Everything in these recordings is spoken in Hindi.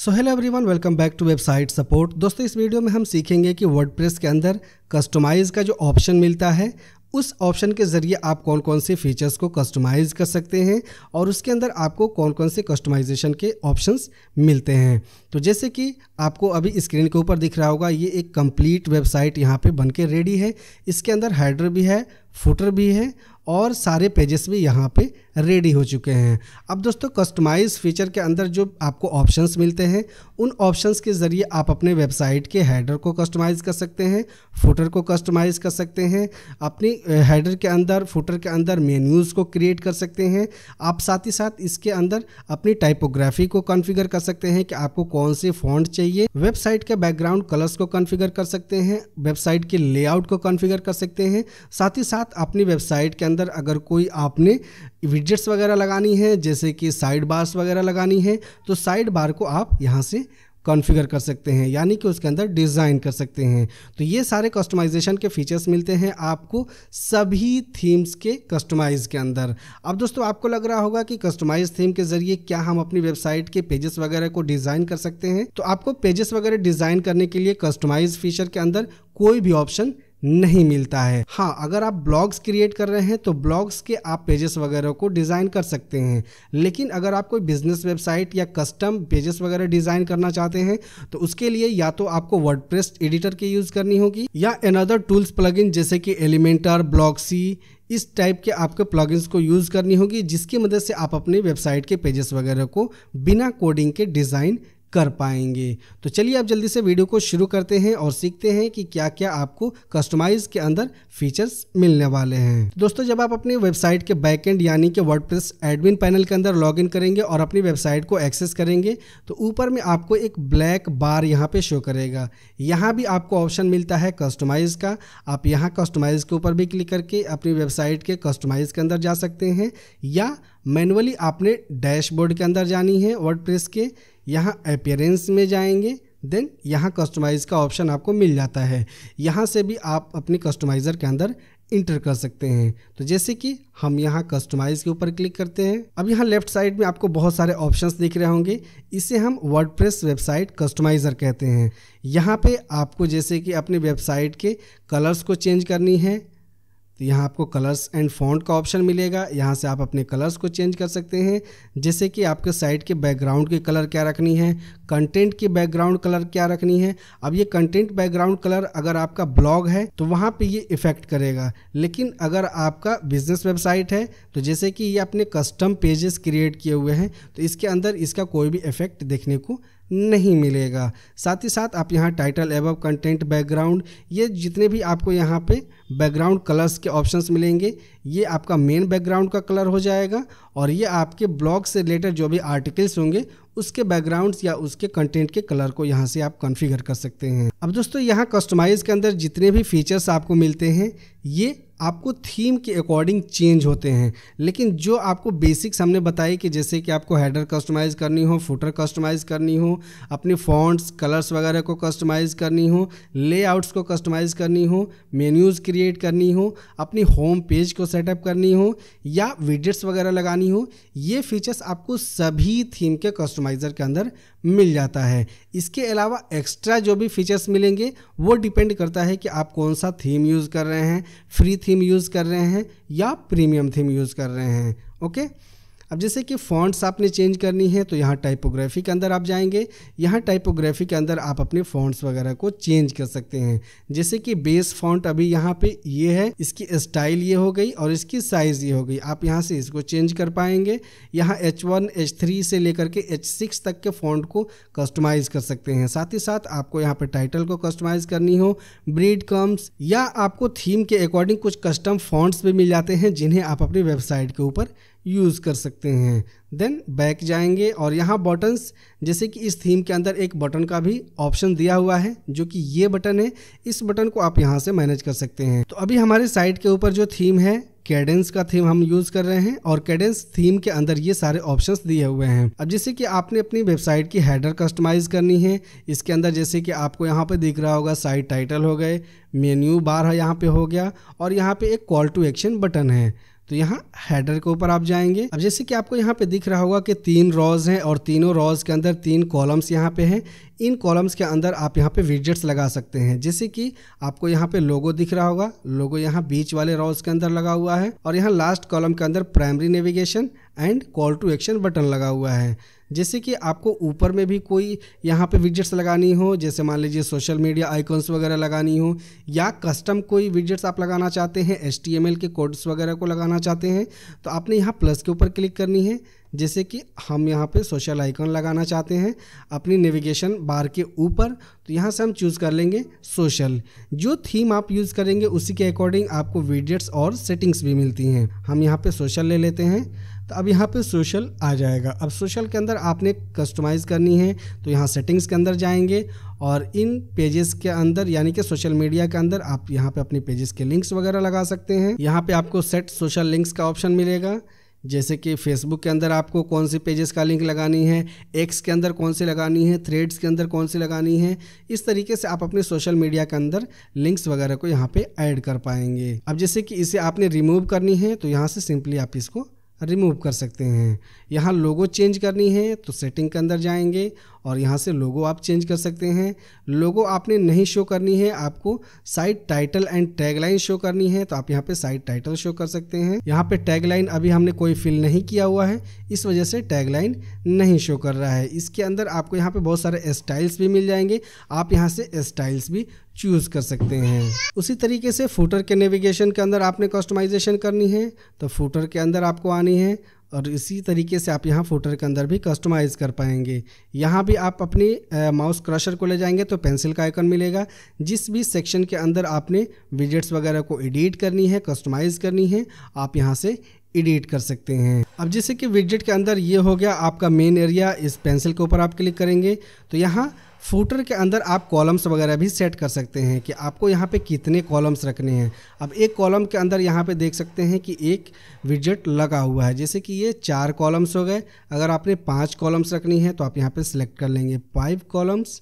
So hello everyone welcome back to website support दोस्तों, इस वीडियो में हम सीखेंगे कि वर्डप्रेस के अंदर कस्टमाइज का जो ऑप्शन मिलता है, उस ऑप्शन के ज़रिए आप कौन कौन से फीचर्स को कस्टमाइज़ कर सकते हैं और उसके अंदर आपको कौन कौन से कस्टमाइजेशन के ऑप्शंस मिलते हैं। तो जैसे कि आपको अभी स्क्रीन के ऊपर दिख रहा होगा, ये एक कंप्लीट वेबसाइट यहाँ पे बन के रेडी है। इसके अंदर हेडर भी है फुटर भी है और सारे पेजेस भी यहाँ पे रेडी हो चुके हैं। अब दोस्तों कस्टमाइज फीचर के अंदर जो आपको ऑप्शंस मिलते हैं, उन ऑप्शंस के ज़रिए आप अपने वेबसाइट के हेडर को कस्टमाइज़ कर सकते हैं फुटर को कस्टमाइज़ कर सकते हैं, अपनी हेडर के अंदर फुटर के अंदर मेन्यूज़ को क्रिएट कर सकते हैं। आप साथ ही साथ इसके अंदर अपनी टाइपोग्राफी को कॉन्फ़िगर कर सकते हैं कि आपको कौन से फॉन्ट चाहिए। वेबसाइट के बैकग्राउंड कलर्स को कॉन्फ़िगर कर सकते हैं वेबसाइट के लेआउट को कॉन्फ़िगर कर सकते हैं। साथ ही साथ अपनी वेबसाइट के अंदर अगर कोई आपने विजेट्स वगैरह लगानी है, जैसे कि साइड बार्स वगैरह लगानी है तो साइड बार को आप यहाँ से कॉन्फ़िगर कर सकते हैं, यानी कि उसके अंदर डिज़ाइन कर सकते हैं। तो ये सारे कस्टमाइजेशन के फीचर्स मिलते हैं आपको सभी थीम्स के कस्टमाइज के अंदर। अब दोस्तों, आपको लग रहा होगा कि कस्टमाइज थीम के ज़रिए क्या हम अपनी वेबसाइट के पेजेस वगैरह को डिज़ाइन कर सकते हैं। तो आपको पेजेस वगैरह डिज़ाइन करने के लिए कस्टमाइज फीचर के अंदर कोई भी ऑप्शन नहीं मिलता है। हाँ अगर आप ब्लॉग्स क्रिएट कर रहे हैं तो ब्लॉग्स के आप पेजेस वगैरह को डिज़ाइन कर सकते हैं। लेकिन अगर आप कोई बिज़नेस वेबसाइट या कस्टम पेजेस वगैरह डिज़ाइन करना चाहते हैं तो उसके लिए या तो आपको वर्डप्रेस एडिटर की यूज़ करनी होगी, या अनदर टूल्स प्लगइन जैसे कि एलिमेंटर ब्लॉक्सी इस टाइप के आपके प्लगइन्स को यूज़ करनी होगी, जिसकी मदद से आप अपने वेबसाइट के पेजेस वगैरह को बिना कोडिंग के डिज़ाइन कर पाएँगे। तो चलिए आप जल्दी से वीडियो को शुरू करते हैं और सीखते हैं कि क्या क्या आपको कस्टमाइज के अंदर फीचर्स मिलने वाले हैं। दोस्तों, जब आप अपनी वेबसाइट के बैकएंड यानी कि वर्डप्रेस एडमिन पैनल के अंदर लॉगिन करेंगे और अपनी वेबसाइट को एक्सेस करेंगे तो ऊपर में आपको एक ब्लैक बार यहाँ पे शो करेगा। यहाँ भी आपको ऑप्शन मिलता है कस्टमाइज का। आप यहाँ कस्टमाइज के ऊपर भी क्लिक करके अपनी वेबसाइट के कस्टमाइज के अंदर जा सकते हैं या मैनुअली आपने डैशबोर्ड के अंदर जानी है, वर्डप्रेस के, यहाँ अपेयरेंस में जाएँगे देन यहाँ कस्टमाइज़ का ऑप्शन आपको मिल जाता है। यहाँ से भी आप अपने कस्टमाइज़र के अंदर इंटर कर सकते हैं। तो जैसे कि हम यहाँ कस्टमाइज़ के ऊपर क्लिक करते हैं। अब यहाँ लेफ़्ट साइड में आपको बहुत सारे ऑप्शंस दिख रहे होंगे। इसे हम वर्डप्रेस वेबसाइट कस्टमाइज़र कहते हैं। यहाँ पे आपको जैसे कि अपने वेबसाइट के कलर्स को चेंज करनी है। तो यहाँ आपको कलर्स एंड फॉन्ट का ऑप्शन मिलेगा। यहाँ से आप अपने कलर्स को चेंज कर सकते हैं। जैसे कि आपके साइट के बैकग्राउंड की कलर क्या रखनी है? कंटेंट की बैकग्राउंड कलर क्या रखनी है? अब ये कंटेंट बैकग्राउंड कलर अगर आपका ब्लॉग है तो वहाँ पे ये इफ़ेक्ट करेगा। लेकिन अगर आपका बिज़नेस वेबसाइट है तो जैसे कि ये अपने कस्टम पेजेस क्रिएट किए हुए हैं तो इसके अंदर इसका कोई भी इफ़ेक्ट देखने को नहीं मिलेगा। साथ ही साथ आप यहाँ टाइटल एवं कंटेंट बैकग्राउंड ये जितने भी आपको यहाँ पे बैकग्राउंड कलर्स के ऑप्शंस मिलेंगे, ये आपका मेन बैकग्राउंड का कलर हो जाएगा और ये आपके ब्लॉग से रिलेटेड जो भी आर्टिकल्स होंगे, उसके बैकग्राउंड्स या उसके कंटेंट के कलर को यहाँ से आप कॉन्फ़िगर कर सकते हैं। अब दोस्तों, यहाँ कस्टमाइज़ के अंदर जितने भी फीचर्स आपको मिलते हैं, ये आपको थीम के अकॉर्डिंग चेंज होते हैं। लेकिन जो आपको बेसिक्स हमने बताई कि जैसे कि आपको हेडर कस्टमाइज़ करनी हो फुटर कस्टमाइज़ करनी हो, अपने फॉन्ट्स कलर्स वगैरह को कस्टमाइज़ करनी हो लेआउट्स को कस्टमाइज़ करनी हो मेन्यूज़ क्रिएट करनी हो, अपनी होम पेज को सेटअप करनी हो, या विडिट्स वगैरह लगानी हो, ये फीचर्स आपको सभी थीम के कस्टमाइज़र के अंदर मिल जाता है। इसके अलावा एक्स्ट्रा जो भी फीचर्स मिलेंगे, वो डिपेंड करता है कि आप कौन सा थीम यूज़ कर रहे हैं। फ्री थीम यूज़ कर रहे हैं या प्रीमियम थीम यूज़ कर रहे हैं ओके? अब जैसे कि फ़ॉन्ट्स आपने चेंज करनी है तो यहाँ टाइपोग्राफी के अंदर आप जाएँगे। यहाँ टाइपोग्राफी के अंदर आप अपने फ़ॉन्ट्स वगैरह को चेंज कर सकते हैं। जैसे कि बेस फॉन्ट अभी यहाँ पे ये है, इसकी स्टाइल ये हो गई और इसकी साइज़ ये हो गई। आप यहाँ से इसको चेंज कर पाएँगे। यहाँ एच वन एच थ्री से लेकर के एच सिक्स तक के फ़ॉन्ट को कस्टमाइज़ कर सकते हैं। साथ ही साथ आपको यहाँ पर टाइटल को कस्टमाइज़ करनी हो ब्रीड कम्स या आपको थीम के अकॉर्डिंग कुछ कस्टम फॉन्ट्स भी मिल जाते हैं, जिन्हें आप अपनी वेबसाइट के ऊपर यूज़ कर सकते हैं। देन बैक जाएँगे और यहाँ बटन्स जैसे कि इस थीम के अंदर एक बटन का भी ऑप्शन दिया हुआ है, जो कि ये बटन है। इस बटन को आप यहाँ से मैनेज कर सकते हैं। तो अभी हमारे साइट के ऊपर जो थीम है कैडेंस का थीम हम यूज़ कर रहे हैं और कैडेंस थीम के अंदर ये सारे ऑप्शंस दिए हुए हैं। अब जैसे कि आपने अपनी वेबसाइट की हेडर कस्टमाइज करनी है, इसके अंदर जैसे कि आपको यहाँ पे दिख रहा होगा साइट टाइटल हो गए मेन्यू बार है यहाँ पे हो गया और यहाँ पे एक कॉल टू एक्शन बटन है। तो यहाँ हेडर के ऊपर आप जाएँगे। अब जैसे कि आपको यहाँ पे दिख रहा होगा कि तीन रॉज हैं और तीनों रॉज के अंदर तीन कॉलम्स यहाँ पे हैं। इन कॉलम्स के अंदर आप यहाँ पे विजेट्स लगा सकते हैं। जैसे कि आपको यहाँ पे लोगो दिख रहा होगा। लोगो यहाँ बीच वाले रॉज के अंदर लगा हुआ है। और यहाँ लास्ट कॉलम के अंदर primary navigation and call to action button लगा हुआ है। जैसे कि आपको ऊपर में भी कोई यहाँ पे विजेट्स लगानी हो, जैसे मान लीजिए सोशल मीडिया आइकॉन्स वगैरह लगानी हो, या कस्टम कोई विजेट्स आप लगाना चाहते हैं एच के कोड्स वगैरह को लगाना चाहते हैं तो आपने यहाँ प्लस के ऊपर क्लिक करनी है। जैसे कि हम यहाँ पे सोशल आइकन लगाना चाहते हैं, अपनी नेविगेशन बार के ऊपर तो यहाँ से हम चूज़ कर लेंगे सोशल जो थीम आप यूज़ करेंगे, उसी के अकॉर्डिंग आपको विजेट्स और सेटिंग्स भी मिलती हैं। हम यहाँ पे सोशल ले लेते हैं। तो अब यहाँ पे सोशल आ जाएगा। अब सोशल के अंदर आपने कस्टमाइज़ करनी है तो यहाँ सेटिंग्स के अंदर जाएँगे और इन पेजेस के अंदर, यानी कि सोशल मीडिया के अंदर आप यहाँ पे अपने पेजेस के लिंक्स वगैरह लगा सकते हैं। यहाँ पे आपको सेट सोशल लिंक्स का ऑप्शन मिलेगा। जैसे कि फेसबुक के अंदर आपको कौन सी पेजेस का लिंक लगानी है एक्स के अंदर कौन सी लगानी है थ्रेड्स के अंदर कौन सी लगानी है, इस तरीके से आप अपने सोशल मीडिया के अंदर लिंक्स वगैरह को यहाँ पे ऐड कर पाएँगे। अब जैसे कि इसे आपने रिमूव करनी है तो यहाँ से सिंपली आप इसको रिमूव कर सकते हैं। यहाँ लोगो चेंज करनी है तो सेटिंग के अंदर जाएँगे और यहाँ से लोगो आप चेंज कर सकते हैं। लोगो आपने नहीं शो करनी है, आपको site title and tagline show करनी है तो आप यहाँ पे साइट टाइटल शो कर सकते हैं। यहाँ पे टैगलाइन अभी हमने कोई फिल नहीं किया हुआ है, इस वजह से टैगलाइन नहीं शो कर रहा है। इसके अंदर आपको यहाँ पे बहुत सारे स्टाइल्स भी मिल जाएँगे, आप यहाँ से स्टाइल्स भी चूज़ कर सकते हैं। उसी तरीके से फूटर के नेविगेशन के अंदर आपने कस्टमाइजेशन करनी है तो फूटर के अंदर आपको आनी है और इसी तरीके से आप यहाँ फुटर के अंदर भी कस्टमाइज़ कर पाएँगे। यहाँ भी आप अपनी माउस क्रशर को ले जाएँगे तो पेंसिल का आइकन मिलेगा। जिस भी सेक्शन के अंदर आपने विजेट्स वगैरह को एडिट करनी है कस्टमाइज़ करनी है, आप यहाँ से एडिट कर सकते हैं। अब जैसे कि विजेट के अंदर ये हो गया आपका मेन एरिया इस पेंसिल के ऊपर आप क्लिक करेंगे। तो यहाँ फूटर के अंदर आप कॉलम्स वगैरह भी सेट कर सकते हैं कि आपको यहाँ पे कितने कॉलम्स रखने हैं। अब एक कॉलम के अंदर यहाँ पे देख सकते हैं कि एक विजेट लगा हुआ है। जैसे कि ये चार कॉलम्स हो गए। अगर आपने पाँच कॉलम्स रखनी है तो आप यहाँ पे सिलेक्ट कर लेंगे। फाइव कॉलम्स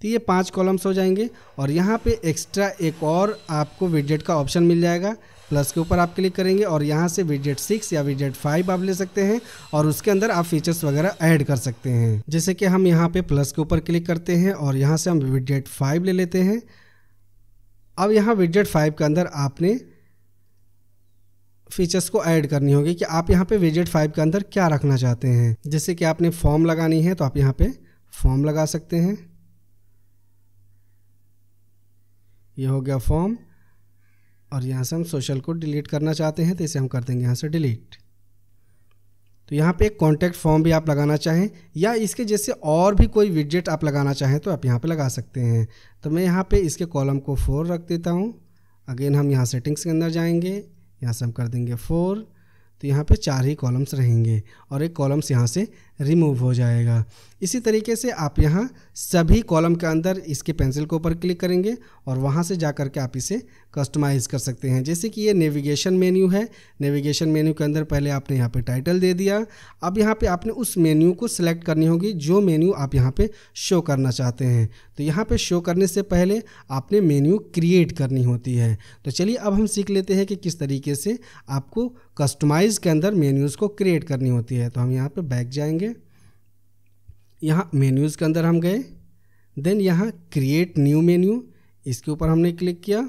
तो ये पाँच कॉलम्स हो जाएँगे। और यहाँ पे एक्स्ट्रा एक और आपको विजेट का ऑप्शन मिल जाएगा। प्लस के ऊपर आप क्लिक करेंगे और यहाँ से विजेट सिक्स या विजेट फाइव आप ले सकते हैं और उसके अंदर आप फीचर्स वगैरह ऐड कर सकते हैं। जैसे कि हम यहाँ पे प्लस के ऊपर क्लिक करते हैं और यहाँ से हम विजेट फाइव ले लेते हैं। अब यहाँ विजेट फाइव के अंदर आपने फीचर्स को ऐड करनी होगी कि आप यहाँ पे विजेट फाइव के अंदर क्या रखना चाहते हैं। जैसे कि आपने फॉर्म लगानी है तो आप यहाँ पे फॉर्म लगा सकते हैं। ये हो गया फॉर्म और यहाँ से हम सोशल को डिलीट करना चाहते हैं तो इसे हम कर देंगे यहाँ से डिलीट तो यहाँ पे एक कॉन्टैक्ट फॉर्म भी आप लगाना चाहें, या इसके जैसे और भी कोई विजेट आप लगाना चाहें तो आप यहाँ पे लगा सकते हैं. तो मैं यहाँ पे इसके कॉलम को फोर रख देता हूँ. अगेन हम यहाँ सेटिंग्स के अंदर जाएँगे. यहाँ से हम कर देंगे फोर तो यहाँ पे चार ही कॉलम्स रहेंगे और एक कॉलम्स यहाँ से रिमूव हो जाएगा। इसी तरीके से आप यहाँ सभी कॉलम के अंदर इसके पेंसिल के ऊपर क्लिक करेंगे और वहाँ से जा कर के आप इसे कस्टमाइज़ कर सकते हैं। जैसे कि ये नेविगेशन मेन्यू है। नेविगेशन मेन्यू के अंदर पहले आपने यहाँ पे टाइटल दे दिया। अब यहाँ पे आपने उस मेन्यू को सिलेक्ट करनी होगी, जो मेन्यू आप यहाँ पे शो करना चाहते हैं। तो यहाँ पे शो करने से पहले आपने मेन्यू क्रिएट करनी होती है। तो चलिए अब हम सीख लेते हैं कि किस तरीके से आपको कस्टमाइज़ के अंदर मेन्यूज़ को क्रिएट करनी होती है। तो हम यहाँ पर बैक जाएँगे। यहाँ मेन्यूज़ के अंदर हम गए। देन यहाँ क्रिएट न्यू मेन्यू इसके ऊपर हमने क्लिक किया।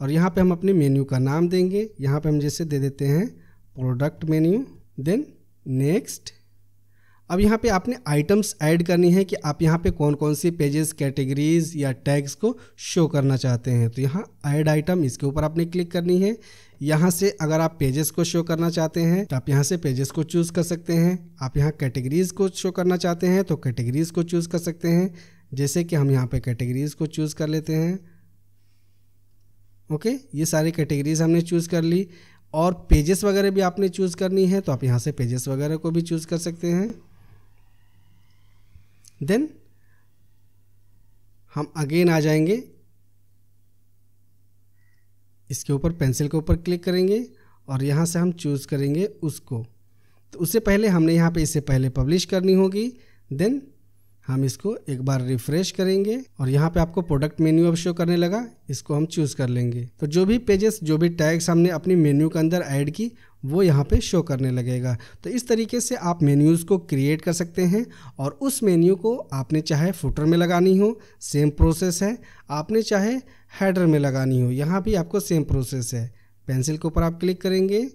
और यहाँ पे हम अपने मेन्यू का नाम देंगे। यहाँ पे हम जैसे दे देते हैं प्रोडक्ट मेन्यू देन नेक्स्ट अब यहाँ पे आपने आइटम्स ऐड करनी है कि आप यहाँ पे कौन कौन सी पेजेस कैटेगरीज या टैग्स को शो करना चाहते हैं। तो यहाँ ऐड आइटम इसके ऊपर आपने क्लिक करनी है। यहाँ से अगर आप पेजेस को शो करना चाहते हैं तो आप यहाँ से पेजेस को चूज़ कर सकते हैं। आप यहाँ कैटेगरीज को शो करना चाहते हैं तो कैटेगरीज को चूज़ कर सकते हैं। जैसे कि हम यहाँ पे कैटेगरीज को चूज़ कर लेते हैं। ओके, ये सारी कैटेगरीज हमने चूज़ कर ली। और पेजेस वगैरह भी आपने चूज़ करनी है तो आप यहाँ से पेजेस वगैरह को भी चूज़ कर सकते हैं। देन हम अगेन आ जाएँगे। इसके ऊपर पेंसिल के ऊपर क्लिक करेंगे और यहाँ से हम चूज़ करेंगे उसको। तो उससे पहले हमने यहाँ पे इसे पहले पब्लिश करनी होगी। देन हम इसको एक बार रिफ्रेश करेंगे और यहाँ पे आपको प्रोडक्ट मेन्यू अब शो करने लगा। इसको हम चूज़ कर लेंगे। तो जो भी पेजेस जो भी टैग्स हमने अपनी मेन्यू के अंदर ऐड की, वो यहाँ पे शो करने लगेगा। तो इस तरीके से आप मेन्यूज़ को क्रिएट कर सकते हैं और उस मेन्यू को आपने चाहे फुटर में लगानी हो सेम प्रोसेस है। आपने चाहे हेडर में लगानी हो, यहाँ भी आपको सेम प्रोसेस है। पेंसिल के ऊपर आप क्लिक करेंगे।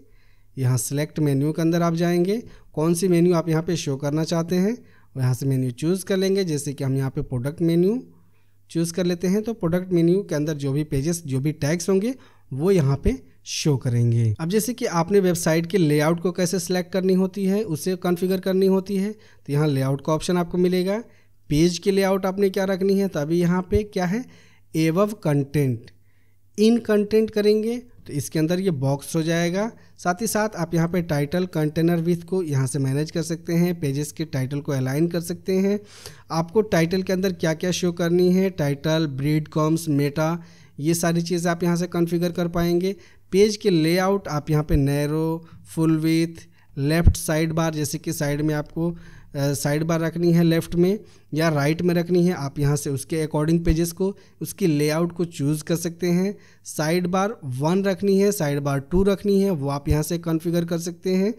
यहाँ सेलेक्ट मेन्यू के अंदर आप जाएँगे। कौन सी मेन्यू आप यहाँ पे शो करना चाहते हैं? यहाँ से मेन्यू चूज़ कर लेंगे, जैसे कि हम यहाँ पे प्रोडक्ट मेन्यू चूज़ कर लेते हैं तो प्रोडक्ट मेन्यू के अंदर जो भी पेजेस जो भी टैग्स होंगे, वो यहाँ पे शो करेंगे। अब जैसे कि आपने वेबसाइट के लेआउट को कैसे सिलेक्ट करनी होती है, उसे कॉन्फ़िगर करनी होती है तो यहाँ लेआउट का ऑप्शन आपको मिलेगा। पेज के लेआउट आपने क्या रखनी है तो अभी यहाँ पे क्या है? एवव कंटेंट इन कंटेंट करेंगे तो इसके अंदर ये बॉक्स हो जाएगा। साथ ही साथ आप यहाँ पे टाइटल कंटेनर विथ को यहाँ से मैनेज कर सकते हैं पेजेस के टाइटल को अलाइन कर सकते हैं। आपको टाइटल के अंदर क्या क्या शो करनी है? टाइटल ब्रीड कॉम्स मेटा ये सारी चीज़ें आप यहाँ से कॉन्फ़िगर कर पाएँगे। पेज के लेआउट आप यहाँ पे narrow full width left side bar जैसे कि साइड में आपको साइड बार रखनी है लेफ़्ट में या राइट में रखनी है, आप यहाँ से उसके अकॉर्डिंग पेजेस को, उसकी लेआउट को चूज़ कर सकते हैं। साइड बार वन रखनी है साइड बार टू रखनी है, वो आप यहाँ से कॉन्फ़िगर कर सकते हैं।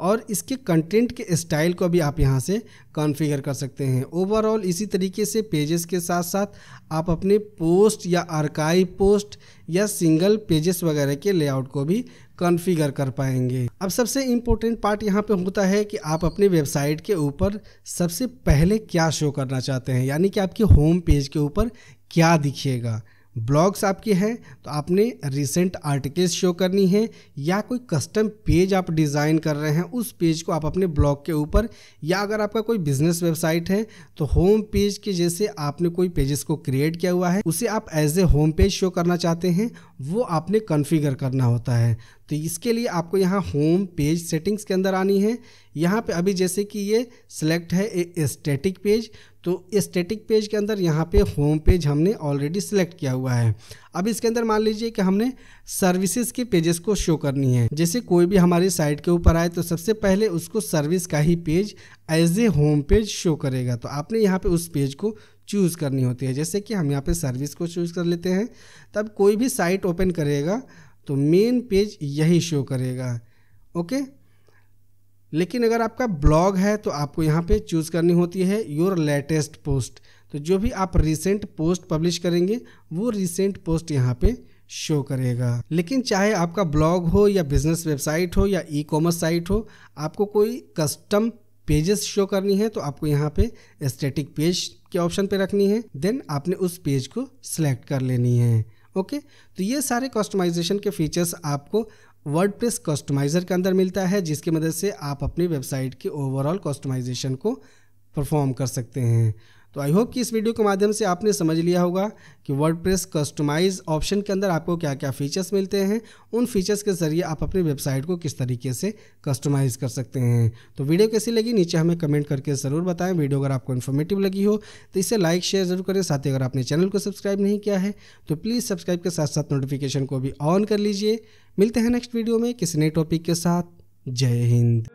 और इसके कंटेंट के स्टाइल को भी आप यहाँ से कॉन्फ़िगर कर सकते हैं। ओवरऑल इसी तरीके से पेजेस के साथ साथ आप अपने पोस्ट या आर्काइव पोस्ट या सिंगल पेजेस वगैरह के लेआउट को भी कॉन्फ़िगर कर पाएँगे। अब सबसे इम्पोर्टेंट पार्ट यहाँ पे होता है कि आप अपने वेबसाइट के ऊपर सबसे पहले क्या शो करना चाहते हैं? यानी कि आपके होम पेज के ऊपर क्या दिखेगा? ब्लॉग्स आपके हैं तो आपने रिसेंट आर्टिकल्स शो करनी है, या कोई कस्टम पेज आप डिज़ाइन कर रहे हैं, उस पेज को आप अपने ब्लॉग के ऊपर, या अगर आपका कोई बिज़नेस वेबसाइट है तो होम पेज के जैसे आपने कोई पेजेस को क्रिएट किया हुआ है, उसे आप as a home page show करना चाहते हैं, वो आपने कन्फिगर करना होता है। तो इसके लिए आपको यहाँ होम पेज सेटिंग्स के अंदर आनी है। यहाँ पे अभी जैसे कि ये सिलेक्ट है ए स्टैटिक पेज तो स्टैटिक पेज के अंदर यहाँ पे होम पेज हमने ऑलरेडी सिलेक्ट किया हुआ है। अब इसके अंदर मान लीजिए कि हमने सर्विसेज़ के पेजेस को शो करनी है। जैसे कोई भी हमारी साइट के ऊपर आए तो सबसे पहले उसको सर्विस का ही page as a home page show करेगा। तो आपने यहाँ पे उस पेज को चूज़ करनी होती है। जैसे कि हम यहाँ पे सर्विस को चूज़ कर लेते हैं। तब कोई भी साइट ओपन करेगा तो मेन पेज यही शो करेगा। ओके लेकिन अगर आपका ब्लॉग है तो आपको यहाँ पे चूज़ करनी होती है योर लेटेस्ट पोस्ट तो जो भी आप रिसेंट पोस्ट पब्लिश करेंगे, वो रिसेंट पोस्ट यहाँ पे शो करेगा। लेकिन चाहे आपका ब्लॉग हो या बिज़नेस वेबसाइट हो या ई कॉमर्स साइट हो, आपको कोई कस्टम पेजेस शो करनी है तो आपको यहाँ पे स्टैटिक पेज के ऑप्शन पे रखनी है। देन आपने उस पेज को सिलेक्ट कर लेनी है। ओके तो ये सारे कस्टमाइजेशन के फीचर्स आपको वर्ड कस्टमाइज़र के अंदर मिलता है, जिसकी मदद से आप अपनी वेबसाइट के ओवरऑल कस्टमाइजेशन को परफॉर्म कर सकते हैं। तो आई होप कि इस वीडियो के माध्यम से आपने समझ लिया होगा कि वर्डप्रेस कस्टमाइज ऑप्शन के अंदर आपको क्या क्या फीचर्स मिलते हैं, उन फीचर्स के ज़रिए आप अपनी वेबसाइट को किस तरीके से कस्टमाइज कर सकते हैं। तो वीडियो कैसी लगी, नीचे हमें कमेंट करके ज़रूर बताएँ। वीडियो अगर आपको इन्फॉर्मेटिव लगी हो तो इसे लाइक शेयर ज़रूर करें। साथ ही अगर आपने चैनल को सब्सक्राइब नहीं किया है तो प्लीज़ सब्सक्राइब के साथ साथ नोटिफिकेशन को भी ऑन कर लीजिए। मिलते हैं नेक्स्ट वीडियो में किसी नए टॉपिक के साथ। जय हिंद।